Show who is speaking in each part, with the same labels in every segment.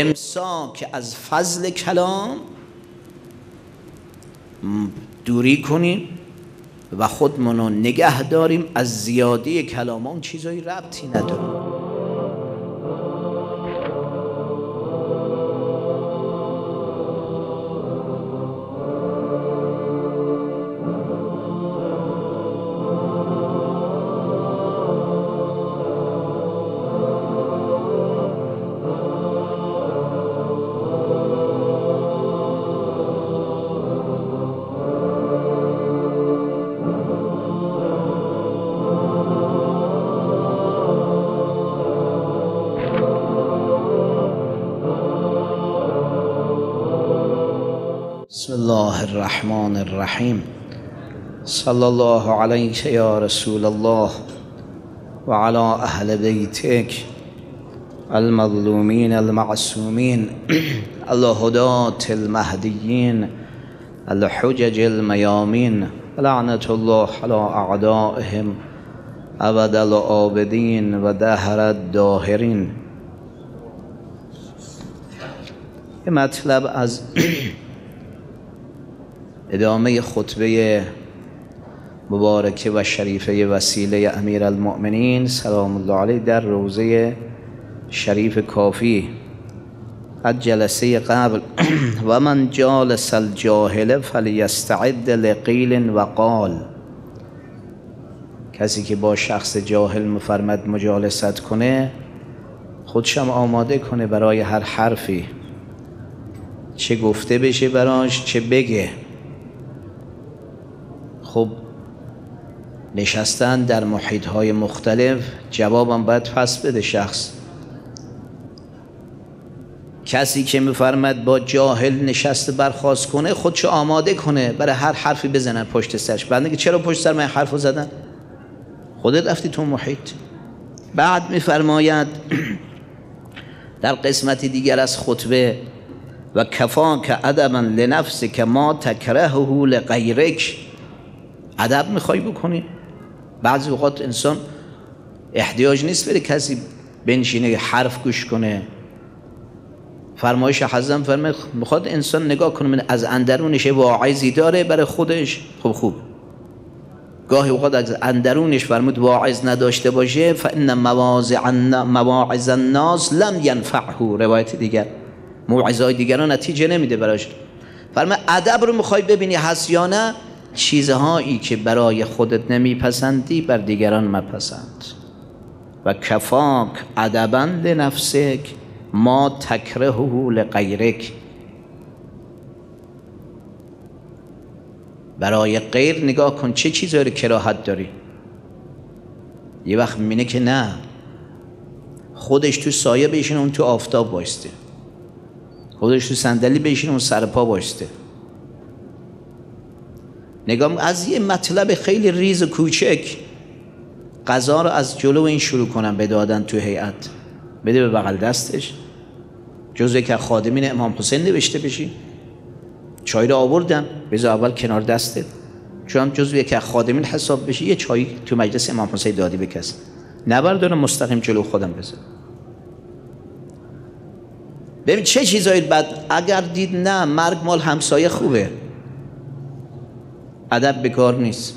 Speaker 1: امساک از فضل کلام دوری کنیم و خودمونو نگه داریم از زیادی کلام اون چیزایی ربطی نداره. الرحمن الرحيم صلى الله عليك يا رسول الله وعلى أهل بيتك المظلومين المعصومين الهداة المهديين الحجج الميامين لعنة الله على أعدائهم أبد العابدين ودهر الداهرين مطلب از ادامه خطبه مبارکه و شریفه وسیله امیر المؤمنین سلام الله علیه در روزه شریف کافی. از جلسه قبل و من جالس الجاهل فلیستعد لقیل و قال. کسی که با شخص جاهل مفرمد مجالست کنه خودشم آماده کنه برای هر حرفی. چه گفته بشه براش چه بگه. خب نشستن در محیط های مختلف جوابم باید پس بده شخص. کسی که میفرمد با جاهل نشسته برخواست کنه خودشو آماده کنه برای هر حرفی بزنن پشت سرش. بعد چرا پشت سر من حرف زدن؟ خودت رفتی تو محیط. بعد میفرماید در قسمت دیگر از خطبه و کفا که لنفس که ما تکرهه لغیرک ادب می‌خوای بکنی. بعضی اوقات انسان احتیاج نیست بره کسی بنشینه حرف گوش کنه. فرمایش حزم فرمه می‌خواد انسان نگاه کنه من از اندرونش واعظی داره برای خودش. خوب خوب. گاهی اوقات از اندرونش فرمود واعظ نداشته باشه فان مواعظ الناس لم ينفعه روایت دیگر. موعظای دیگران نتیجه نمیده براش. فرمه ادب رو می‌خوای ببینی هست یا نه؟ چیزهایی که برای خودت نمیپسندی بر دیگران مپسند. و کفاک ادبا لنفسک ما تکرهه لغیرک. برای غیر نگاه کن چه چیزایی رو کراهت داری؟ یه وقت می‌بینه که نه. خودش تو سایه بشینه اون تو آفتاب بایسته خودش تو صندلی بشینه اون سر پا نگاه از یه مطلب خیلی ریز و کوچک غذا رو از جلو این شروع کنم به دادن تو هیئت. بده به بغل دستش. جزء که خادمین امام حسین نوشته بشی. چای رو آوردم بذار اول کنار دستت. چون جزء که خادمین حساب بشی یه چای تو مجلس امام حسین دادی به کس دارم مستقیم جلو خودم بذار. ببین چه چیزایی بعد اگر دید نه مرگ مال همسایه خوبه. ادب به کار نیست.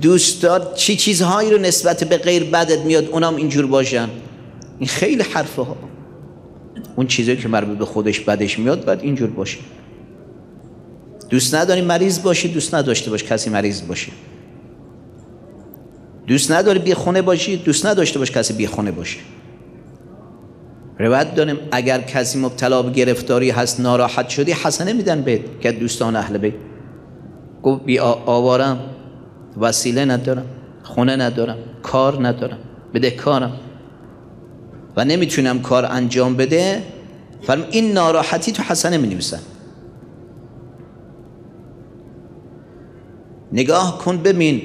Speaker 1: دوست دار چی چیزهایی رو نسبت به غیر بدت میاد اونام اینجور باشن. این خیلی حرفه ها اون چیزایی که مربوط به خودش بدش میاد باید اینجور باشه. دوست نداری مریض باشی دوست نداشته باش کسی مریض باشه. دوست نداری بی خونه باشی دوست نداشته باش کسی بی خونه باشه. روایت داریم اگر کسی مبتلا به گرفتاری هست ناراحت شدی حسنه میدن بهت که دوستان اهل بیت. گفت بی آوارم وسیله ندارم خونه ندارم کار ندارم بده کارم. و نمی‌تونم کار انجام بده فرم این ناراحتی تو حسنه می نویسن نگاه کن ببین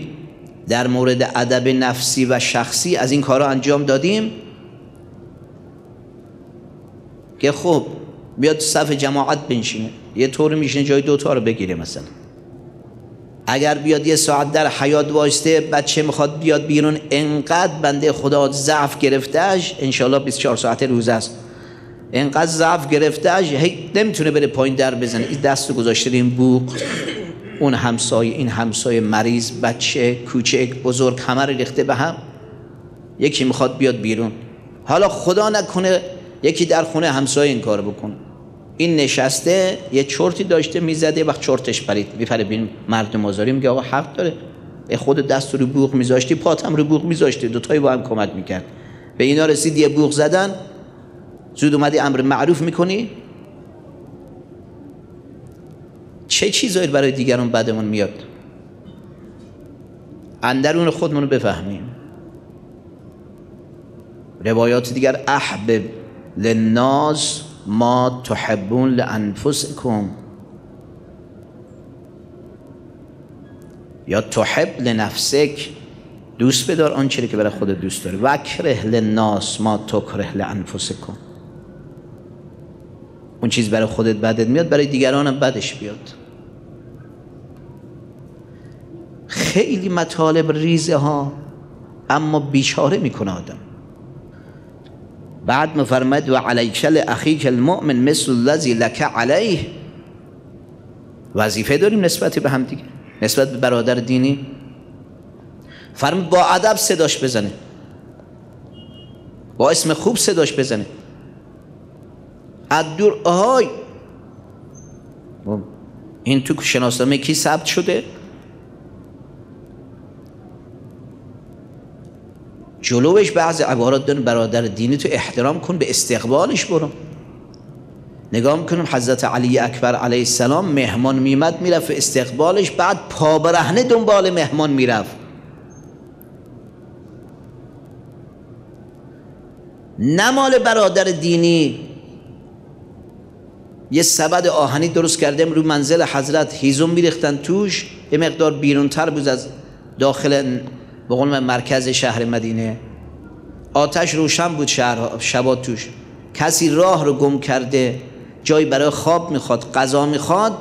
Speaker 1: در مورد ادب نفسی و شخصی از این کارا انجام دادیم؟ که خب بیاد صف جماعت بنشینه. یه طور میشینه جای دوتا رو بگیره مثلا. اگر بیاد یه ساعت در حیات وایسته بچه می‌خواد بیاد بیرون انقدر بنده خدا ضعف گرفتهش انشالله 24 ساعت روز است. انقدر ضعف گرفتهش هی نمی‌تونه بره پایین در بزنه. این دست گذاشته این بوق اون همسایه این همسایه مریض بچه کوچک بزرگ همه ریخته به هم. یکی می‌خواد بیاد بیرون. حالا خدا نکنه یکی در خونه همسایه این کار بکنه این نشسته یه چرتی داشته می‌زده وقت چرتش پرید. میپره بین مرد مازاری میگه آقا حق داره. خود دست رو بوغ میذاشتی پاتم رو بوغ میذاشتی. دوتایی با هم کمک می‌کرد. به اینا رسید یه بوغ زدن. زود اومدی امر معروف می‌کنی. چه چیزایی برای دیگران بدمون میاد؟ اندرون خودمون رو بفهمیم. روایات دیگر احبب. للناس ما تحبون لانفسکم یا تحب لنفسک دوست بدار آنچه که برای خودت دوست داری. وکره للناس ما تکره لانفسکم اون چیز برای خودت بدت میاد برای دیگران هم بدش بیاد. خیلی مطالب ریزه ها اما بیچاره می‌کنه آدم. بعد مفرمد و علیک اخیک المؤمن مثل الذی لک علیه. وظیفه داریم نسبت به هم دیگه. نسبت به برادر دینی. فرمود با ادب صداش بزنه. با اسم خوب صداش بزنه. دور آهای. این تو شناسنامه کی ثبت شده؟ جلوش بعض عبارات دارن برادر دینی تو احترام کن به استقبالش برو. نگاه می‌کنم حضرت علی اکبر علیه السلام مهمان میمد می‌رفت استقبالش بعد پا برهنه دنبال مهمان می‌رفت. نمال برادر دینی. یه سبد آهنی درست کرده رو منزل حضرت هیزم میریختن توش یه مقدار بیرونتر بود از داخل به قول مرکز شهر مدینه. آتش روشن بود شهر شبا توش. کسی راه رو گم کرده جایی برای خواب می‌خواد غذا می‌خواد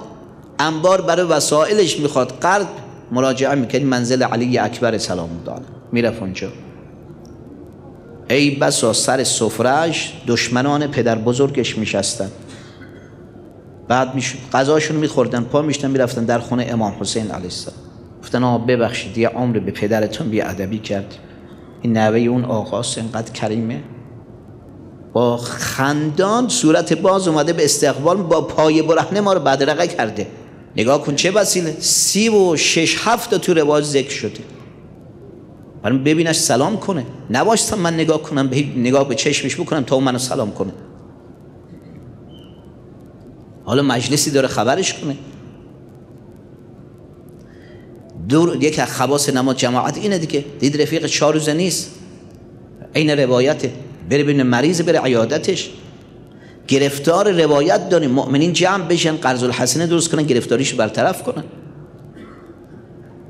Speaker 1: انبار برای وسایلش می‌خواد. قرد مراجعه می‌کنی منزل علی اکبر سلام الله می‌رفت اونجا. ای بسا سر سفرش دشمنان پدر بزرگش میشستن. بعد می‌شد غذاشون میخوردن پا میشتن می‌رفتن در خونه امام حسین علیه السلام. گفتن آقا ببخشید یه عمر به پدرتون بی ادبی کرد. این نوه اون آقاست اینقدر کریمه. با خندان صورت باز اومده به استقبال با پای برهنه ما رو بدرقه کرده. نگاه کن چه وسیله. سی و شش هفت تو رواج ذکر شده. برای ببینش سلام کنه. نباشتم من نگاه کنم به نگاه به چشمش بکنم تا اون منو سلام کنه. حالا مجلسی داره خبرش کنه. دور یک از خواص نماز جماعت اینه دیگه. دید رفیق چهار روزه نیست. این روایته بره بین مریض بره عیادتش. گرفتار روایت داریم. مؤمنین جمع بشن قرض الحسنه درست کنن گرفتاریش برطرف کنن.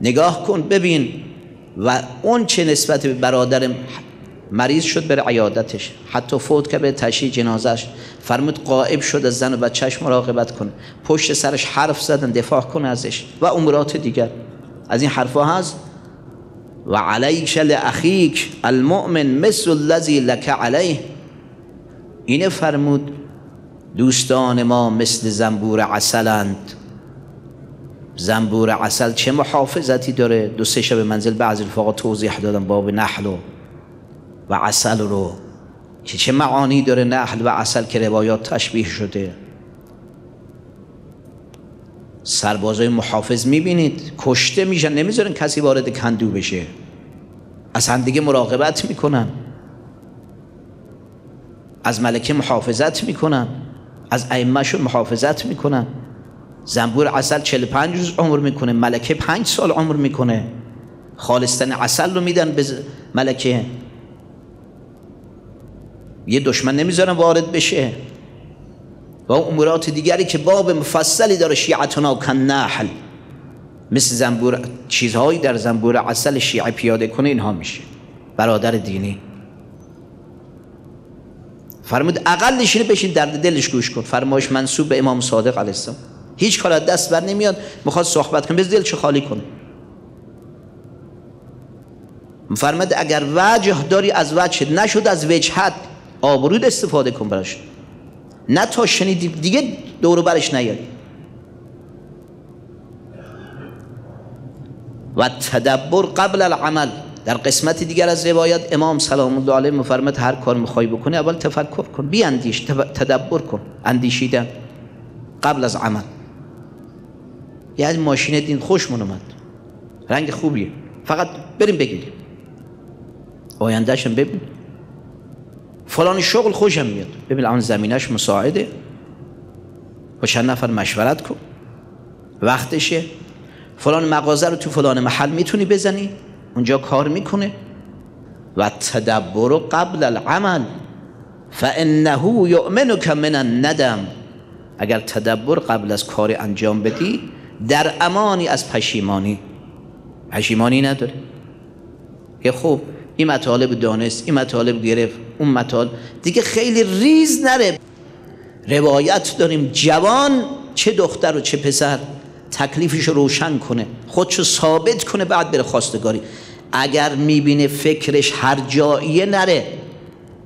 Speaker 1: نگاه کن ببین. و اون چه نسبت به برادر مریض شد بره عیادتش. حتی فوت که به تشییع جنازش فرمود قائب شد از زن و بچهش مراقبت کنه پشت سرش حرف زدن دفاع کنه ازش. و امورات دیگر. از این حرفا هست؟ و علیک لاخیک المؤمن مثل الذی لک علیه. اینه فرمود دوستان ما مثل زنبور عسلند. زنبور عسل چه محافظتی داره؟ دو سه شب منزل بعضی رفاقا توضیح دادم باب نحل و, و عسل رو. که چه معانی داره نحل و عسل که روایات تشبیه شده؟ سربازای محافظ می‌بینید. کشته میشن. نمی‌ذارن کسی وارد کندو بشه. از دیگه مراقبت می‌کنن. از ملکه محافظت می‌کنن. از ائمهشون محافظت می‌کنن. زنبور عسل 45 روز عمر می‌کنه. ملکه 5 سال عمر می‌کنه. خالصتن عسل رو میدن به ملکه. یه دشمن نمی‌ذارن وارد بشه. و امورات دیگری که باب مفصلی داره شیعتنا کن نحل مثل زنبور چیزهایی در زنبور عسل شیعه پیاده کنه اینها میشه. برادر دینی. فرمود اقلش اینه بشین درد دلش گوش کن. فرمایش منصوب به امام صادق علیه السلام. هیچ کار دست بر نمیاد می‌خواد صحبت کنه بز چه خالی کنه. فرمد اگر وجه داری از وجه نشد از وجهت آبرود استفاده کن براش. نه تا شنیدی دیگه دورو برش نیاری. و تدبر قبل العمل. در قسمت دیگر از روایت امام سلام الله علیه مفرمت هر کار می‌خوای بکنی اول تفکر کن بیاندیش تدبر کن اندیشیدن قبل از عمل. یعنی ماشین دین خوشمون اومد. رنگ خوبیه. فقط بریم بگیریم. آیندهشم ببین. فلان شغل خوشم میاد. ببین اون زمینش مساعده. با چند نفر مشورت کن. وقتشه. فلان مغازه رو تو فلان محل می‌تونی بزنی. اونجا کار می‌کنه. و تدبر قبل العمل. فانه یؤمنک من الندم. اگر تدبر قبل از کار انجام بدی در امانی از پشیمانی. پشیمانی نداره که خوب. این مطالب دانست این مطالب گرفت اون مطالب. دیگه خیلی ریز نره. روایت داریم جوان چه دختر و چه پسر تکلیفش روشن کنه خودشو ثابت کنه بعد بره خواستگاری. اگر می‌بینه فکرش هر جاییه نره.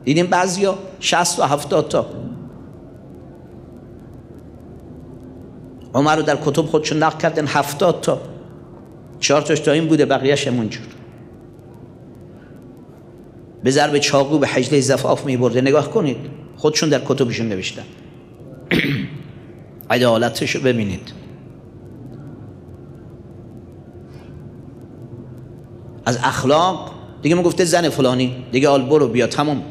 Speaker 1: دیدیم بعضیا؟ شست و هفتاد تا. عمر رو در کتب خودشون نقل کردن هفتاد تا. چهار تاش تا این بوده بقیهش همونجور به ضرب چاقو به حجله زفاف می برده. نگاه کنید. خودشون در کتبشون نوشتن. عدالتش رو ببینید. از اخلاق دیگه ما گفته زن فلانی دیگه آل برو بیا تمام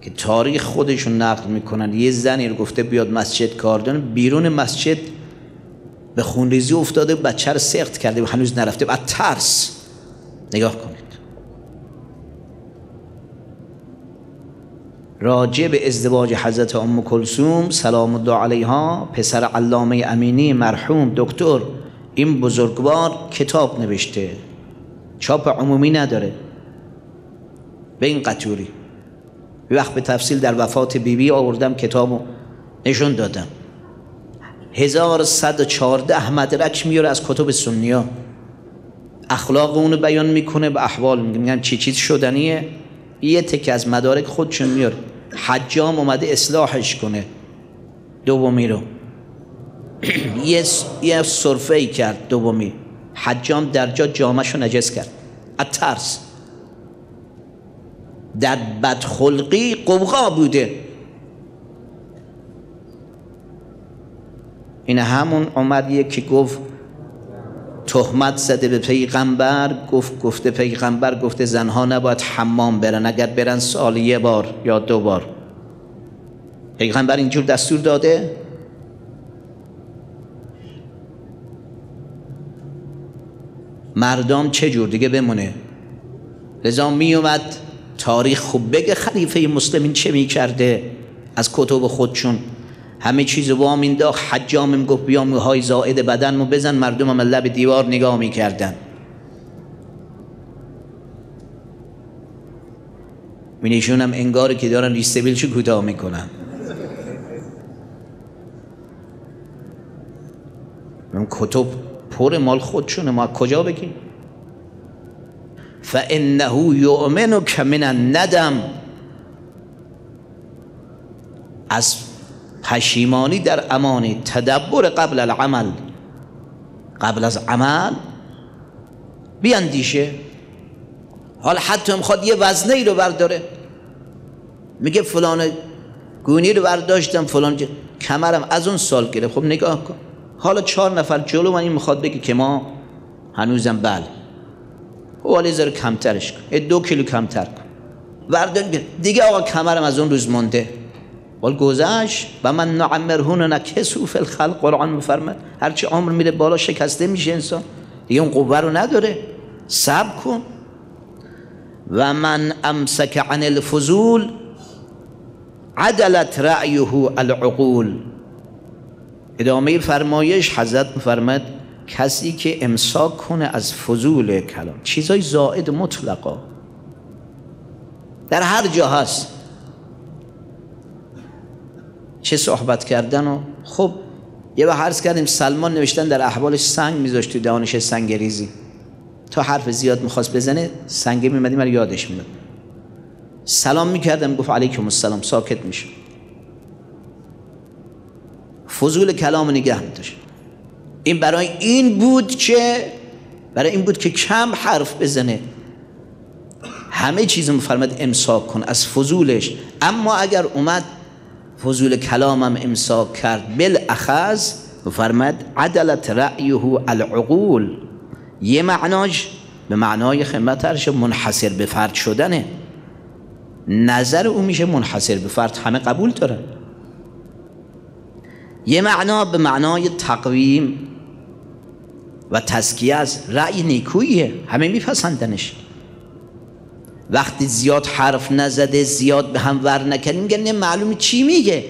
Speaker 1: که تاریخ خودشون نقل می‌کنن. یه زنی رو گفته بیاد مسجد کار بیرون مسجد به خونریزی افتاده بچه رو سخت کرده و هنوز نرفته. بعد ترس. نگاه کنید. راجع به ازدواج حضرت ام کلثوم سلام الله علیها پسر علامه امینی مرحوم دکتر این بزرگوار کتاب نوشته. چاپ عمومی نداره. به این قطوری. وقت به تفصیل در وفات بیبی بی آوردم کتابو نشون دادم. 1114 مدرک میاره از کتب سنیا اخلاق اونو بیان می‌کنه به احوال میگن چی چیز شدنیه؟ یه تک از مدارک خودشون میاره حجام اومده اصلاحش کنه. دومی رو. یه یه صرفه ای کرد دومی. حجام در جا رو نجس کرد. از ترس. در بدخلقی قوقا بوده. این همون اومد یکی گفت تهمت زده به پیغمبر گفت گفته پیغمبر گفته زنها نباید حمام برن اگر برن سال یه بار یا دو بار. پیغمبر اینجور دستور داده؟ مردم چه جور دیگه بمونه؟ لذا می اومد تاریخ خوب بگه خلیفه مسلمین چه می کرده از کتب خودشون. همه چیز وام انداخت حجام گفت بیا موهای زائد بدن بزن. مردم هم لب دیوار نگاه می‌کردن. مینیشون هم انگار که دارن ریستبیلشو کوتاه می‌کنن. من کتب پر مال خودشونه. ما کجا بگیم؟ فانه یؤمنک من الندم. از پشیمانی در امانی تدبر قبل العمل قبل از عمل بیاندیشه. حالا حتی می‌خواد یه وزنه ای رو برداره. میگه فلان گونی رو برداشتم فلان کمرم از اون سال گرفت. خب نگاه کن. حالا چهار نفر جلو من این می‌خواد بگه که ما هنوزم بله. خب حالا ذره کمترش کن. دو کیلو کمتر کن. بردار دیگه آقا کمرم از اون روز مونده. گذشت. و من نعمرهون نکسو فی الخلق. قرآن میفرمد هرچی عمر میره بالا شکسته میشه انسان. دیگه اون قوه رو نداره. صبر کن. و من امسک عن الفضول عدلت رأیه العقول. ادامه فرمایش حضرت میفرمد کسی که امساک کنه از فضول کلام. چیزای زائد مطلقا. در هر جا هست. چه صحبت کردن و خب یه وقت عرض کردیم سلمان نوشتن در احوالش سنگ میذاشت تو دهانش سنگ ریزی. تا حرف زیاد می‌خواست بزنه سنگ میمدی من یادش می‌داد سلام می‌کردم گفت علیکم السلام ساکت میشه فضول کلام نگه میداشت. این برای این بود که برای این بود که کم حرف بزنه. همه چیز مفرمد امساک کن از فضولش. اما اگر اومد فضول کلامم امساک کرد. بالاخذ فرمد عدلت رأیه العقول. یه معناش به معنای خدمت منحصر به فرد شدنه. نظر او میشه منحصر به فرد همه قبول دارن. یه معنا به معنای تقویم و تسکیه از رأی نیکویه همه میپسندنش. وقتی زیاد حرف نزده زیاد به هم ور نکنیم میگن معلوم چی میگه.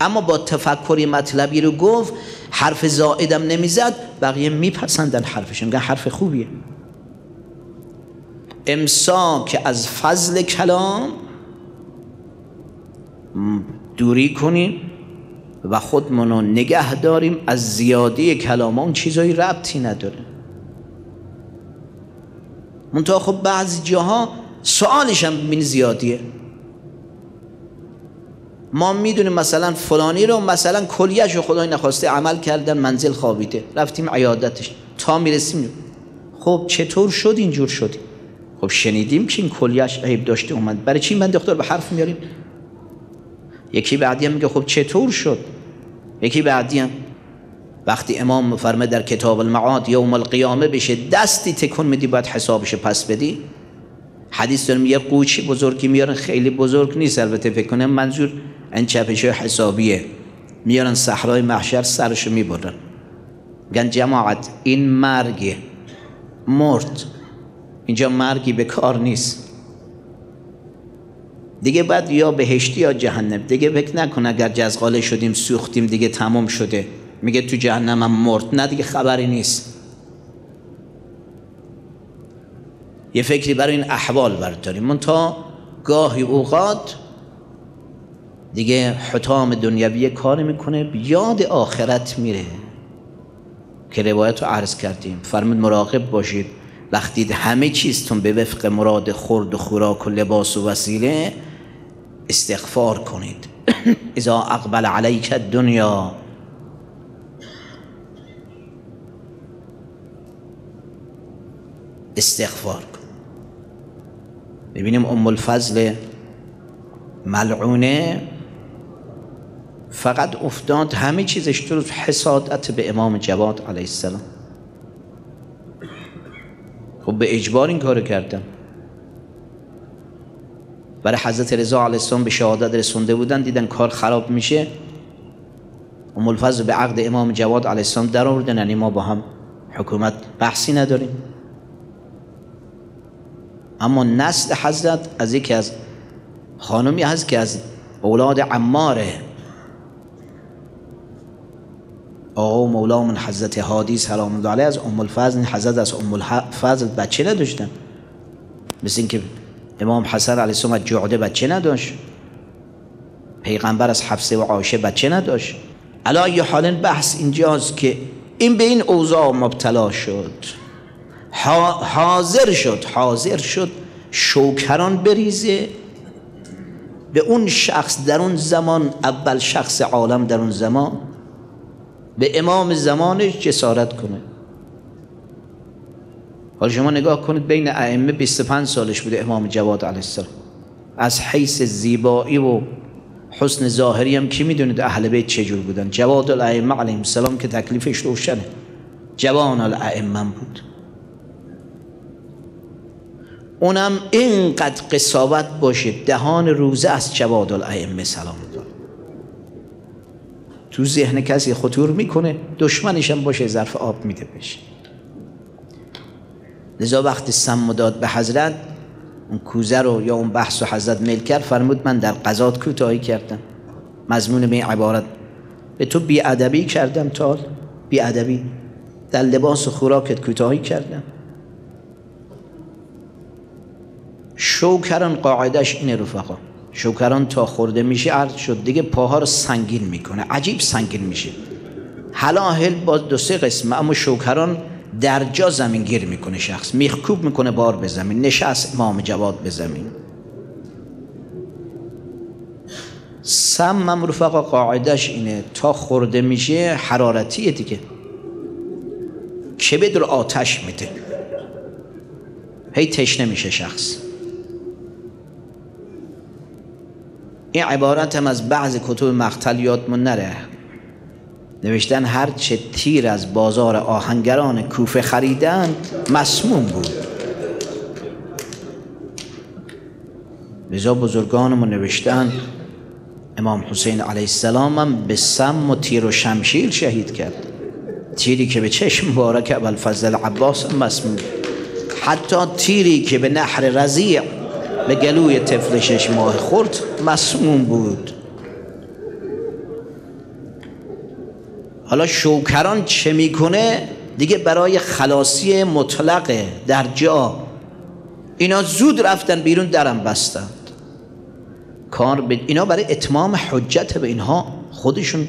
Speaker 1: اما با تفکری مطلبی رو گفت حرف زائدم نمی‌زد بقیه میپسندن حرفش. میگن حرف خوبیه. امساک از فضل کلام دوری کنیم و خودمونو نگه داریم از زیادی کلام اون چیزایی ربطی نداره. منتها خب بعضی جاها سوالش هم ببین زیادیه. ما می‌دونیم مثلا فلانی رو مثلا کلیش رو خدای نخواسته عمل کردن منزل خوابیده. رفتیم عیادتش. تا می‌رسیم. خب چطور شد؟ اینجور شدیم خب شنیدیم که این کلیش عیب داشته اومد. برای چی من دکتر به حرف میاریم یکی بعدی هم میگه خب چطور شد؟ یکی بعدی هم وقتی امام مفرمه در کتاب المعاد یوم القیامه بشه دستی تکون میدی باید حسابش پس بدی. حدیث دارم یه قوچی بزرگی میارن خیلی بزرگ نیست البته فکر کنم منظور این چپش حسابیه. میارن صحرای محشر سرشو می‌برن. گن جماعت این مرگه. مرد. اینجا مرگی به کار نیست. دیگه بعد یا بهشتی یا جهنم. دیگه فکر نکن اگر جزغاله شدیم سوختیم دیگه تمام شده. میگه تو جهنم هم مرد. نه دیگه خبری نیست. یه فکری برای این احوال برداریم. من تا گاهی اوقات دیگه حتام دنیوی کار می‌کنه یاد آخرت میره. که روایت رو عرض کردیم. فرمود مراقب باشید. وقتی همه چیزتون به وفق مراد خورد و خوراک و لباس و وسیله استغفار کنید. اذا اقبل علیک الدنیا. استغفار کن. ببینیم ام الفضل ملعونه. فقط افتاد همه چیزش تو حسادت به امام جواد علیه السلام. خب به اجبار این کارو کردم. برای حضرت رضا علیه السلام به شهادت رسونده بودن دیدن کار خراب میشه. ام الفضل به عقد امام جواد علیه السلام در آوردن یعنی ما با هم حکومت بحثی نداریم. اما نسل حضرت از یکی از خانمی هست که از اولاد عماره. آقا و مولا من حضرت حادی سلام الله علیه از ام الفضل حضرت از ام الفضل بچه نداشتن. مثل اینکه امام حسن علیه السلام از جعده بچه نداشت. پیغمبر از حفظه و عایشه بچه نداشت. علا حال بحث اینجاست که این به این اوضاع مبتلا شد. حاضر شد حاضر شد شوکران بریزه. به اون شخص در اون زمان اول شخص عالم در اون زمان به امام زمانش جسارت کنه. حالا شما نگاه کنید بین ائمه 25 سالش بوده امام جواد علیه السلام. از حیث زیبایی و حسن ظاهری هم کی می‌دونید اهل بیت چجور بودن؟ جواد الائمه علیه السلام که تکلیفش روشنه. جوان الائمه بود. اونم اینقدر قصاوت باشه دهان روزه از جواد الائمه سلام دار تو ذهن کسی خطور می‌کنه دشمنش هم باشه ظرف آب میده بشه لذا وقتی سم داد به حضرت اون کوزه رو یا اون بحث و حضرت میل کرد فرمود من در قضات کوتاهی کردم. مضمون به عبارت به تو ادبی کردم تال. ادبی در لباس و خوراکت کوتاهی کردم. شوکران قاعدش اینه رفقا. شوکران تا خورده میشه عرض شد. دیگه پاها رو سنگین می‌کنه. عجیب سنگین میشه. حلاهل با دو سه قسمه اما شوکران در جا زمین گیر می‌کنه شخص. میخکوب می‌کنه بار به زمین. نشست امام جواد به زمین. سم رفقا قاعدش اینه. تا خورده میشه حرارتیه دیگه. کبد رو آتش میده. هی تشنه میشه شخص. این عبارت هم از بعض کتب مقتل یادمون نره. نوشتن هر چه تیر از بازار آهنگران کوفه خریدند مسموم بود. لذا بزرگانمون نوشتن امام حسین علیه السلام هم به سم و تیر و شمشیر شهید کرد. تیری که به چشم مبارک ابوالفضل عباس هم مسموم. حتی تیری که به نحر رضیع به گلوی طفل شش ماه خورد مسموم بود. حالا شوکران چه می‌کنه؟ دیگه برای خلاصی مطلقه در جا. اینا زود رفتن بیرون درم بستند. کار به اینا برای اتمام حجت به اینها خودشون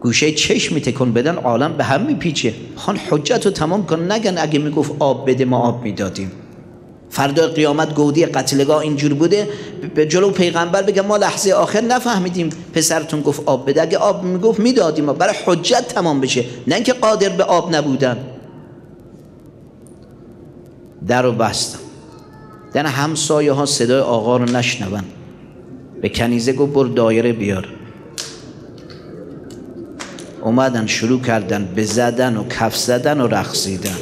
Speaker 1: گوشه چشم تکن بدن عالم به هم میپیچه. خان حجت رو تمام کن نگن اگه می‌گفت آب بده ما آب می‌دادیم. فردا قیامت گودی قتلگاه اینجور بوده به جلو پیغمبر بگم ما لحظه آخر نفهمیدیم. پسرتون گفت آب بده. اگه آب می‌گفت می‌دادیم برای حجت تمام بشه. نه اینکه قادر به آب نبودن. در رو بستم در همسایه ها صدای آقا رو نشنون. به کنیزه گفت بر دایره بیار. اومدن شروع کردن به زدن و کف زدن و رقصیدن.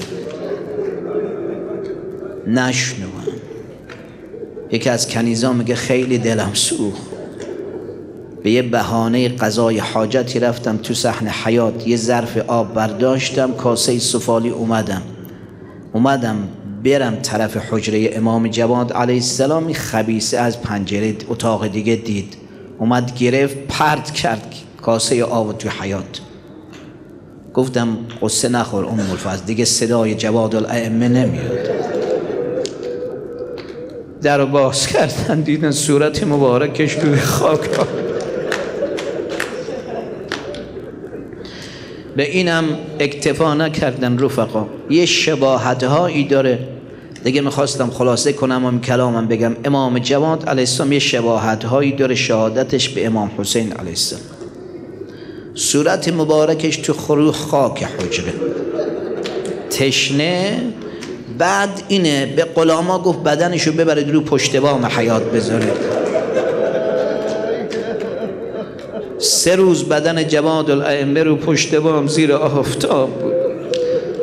Speaker 1: نشنون. یکی از کنیزا میگه خیلی دلم سوخ به یه بهانه قضای حاجتی رفتم تو صحن حیات. یه ظرف آب برداشتم کاسه سفالی اومدم. اومدم برم طرف حجره امام جواد علیه السلام خبیسه از پنجره اتاق دیگه دید. اومد گرفت پرد کرد کاسه آب تو حیات. گفتم قصه نخور ام الفضل دیگه صدای جواد الائمه نمیاد. در باز کردن دیدن صورت مبارکش روی خاک. به اینم اکتفا نکردن رفقا. یه شباهت هایی داره. دیگه می‌خواستم خلاصه کنم و کلامم بگم. امام جواد علیه السلام یه شباهت هایی داره شهادتش به امام حسین علیه السلام. صورت مبارکش تو خروح خاک حجره. تشنه بعد اینه به غلاما گفت بدنشو ببرید رو پشت بام حیات بذارید سه روز بدن جواد الائمه رو پشت بام زیر آفتاب بود.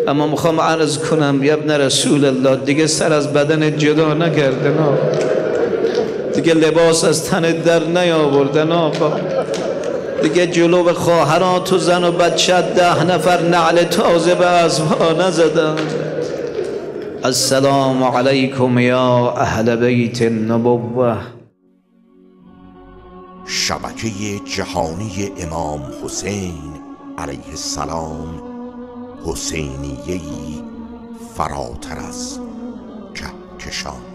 Speaker 1: اما می‌خوام عرض کنم یبن رسول الله دیگه سر از بدن جدا نکردن دیگه لباس از تن در نیاوردن آقا. دیگه جلو خواهرات و زن و بچه ده نفر نعل تازه به ازها نزدن. السلام علیکم یا اهل بیت النبوه
Speaker 2: شبکه جهانی امام حسین علیه السلام حسینیهی فراتر از کهکشان